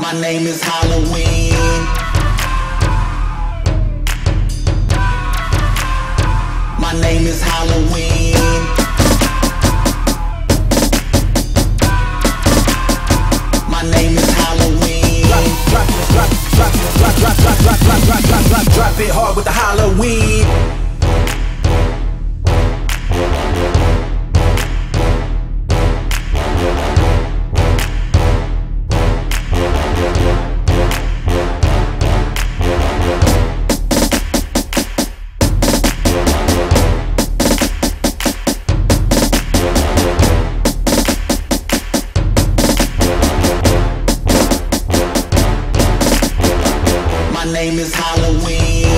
My name is Halloween. My name is Halloween. My name is Halloween. Drop, drop, drop, drop, drop, drop, drop, drop, drop, drop, drop, drop, it hard with the Halloween. My name is Halloween.